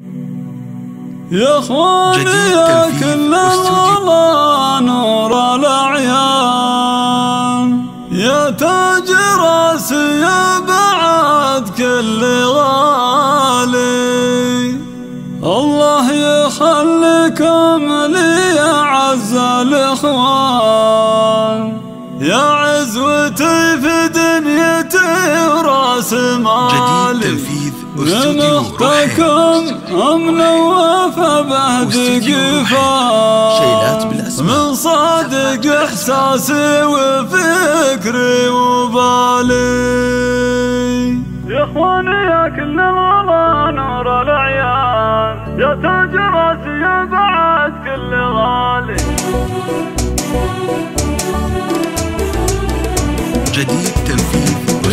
يا أخواني يا كل الورى نور الأعيان. يا تاج رأسي يا بعد كل غالي. الله يخليكم لي يا عز الإخوان. يا عزوتي في دنيتي وراس مالي جديد تنفيذ من اختكم وفى بعد شيلات بالأسماء. من صادق إحساسي وفكري وبالي. يا إخواني يا كل الغلا نور العيان يا تاج راسي يا بعد كل غالي.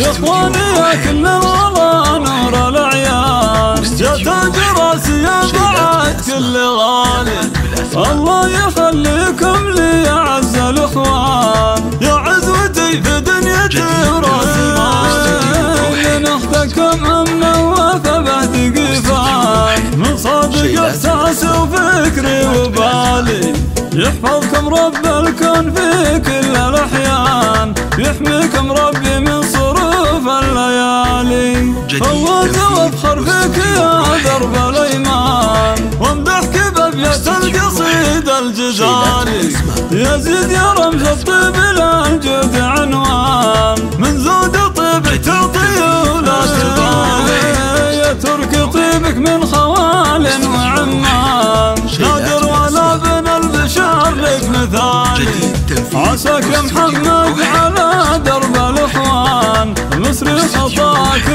اخواني يا كل الغلا نور العيان. يا تاج راسي يا بعد كل غالي. الله يخليكم لي يا عز الإخوان. يا عزوتي في دنيتي وراسي من اختكم امنا وثبت قفان من صادق احساسي وفكري وبالي. يحفظكم رب الكون في كل الأحيان. يحميكم ربي من الجزالي يزيد يا رمز الطيب للجود عنوان. من زود طيبك تعطي ولا تبالي. يا ترك طيبك من خوال وعمان. نادر ولا بن البشر لك مثالي. عساك محمد على درب الإخوان. مصري خطاك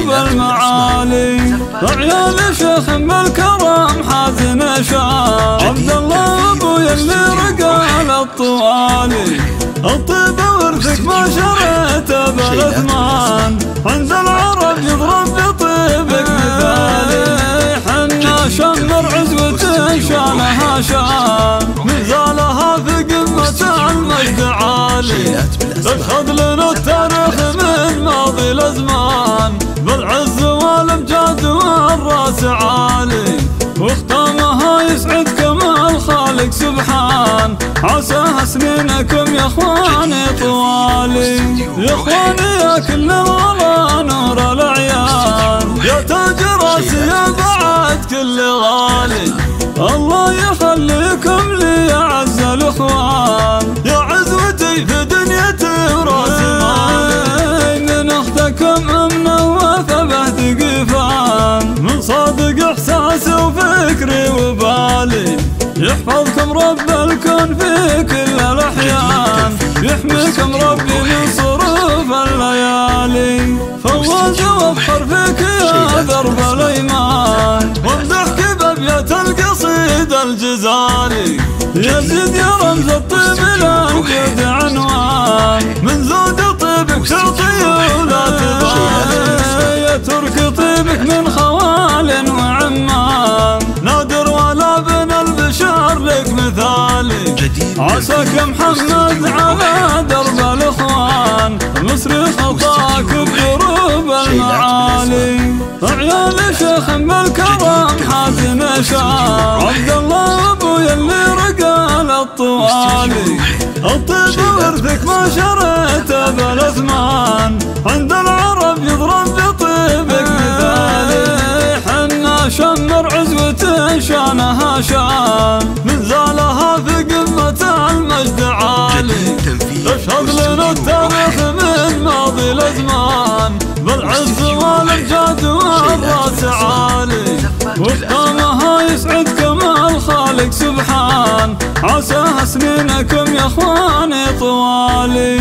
بدروب المعالي. عيال شيخ بالكرم حازم شان عبد الله ابويا اللي رقال الطوالي الطيب ورثك ما شريته بالاثمان عند العرب يضرب بطيبك مثالي. حنا شمر عزوة شانها شان مزالها في قمة المجد عالي. اشهد لنا التاريخ من ماضي الأزمان. عساها سنينكم يا إخواني طوالي. يا إخواني يا كل الورى نور الاعيان يا تاج راسي يا بعد كل غالي. الله يخليكم يحفظكم رب الكون في كل الأحيان. يحميكم ربي من صروف الليالي. فوز وافخر فيك يا درب الإيمان. وامدحك بأبيات القصيد الجزالي يزيد يا رمز الطيب للجود عنوان. من زود طيبك تعطي ولا تبالي. يا ترك طيبك من خوال عساك محمد على درب الإخوان. مصري خطاك بدروب المعالي. عيال شيخ بالكرم حازم شان عبد الله ابويا اللي رقال الطوالي. الطيب ورثك ما شريته بالاثمان عند العرب يضرب بطيبك مثالي. حنا شمر عزوة شانها شان. من زالها اشهد لنا التاريخ من ماضي الأزمان بالعز والامجاد والرأس عالي. وختامها يسعدكم الخالق سبحان عساها سنينكم يا إخواني طوالي.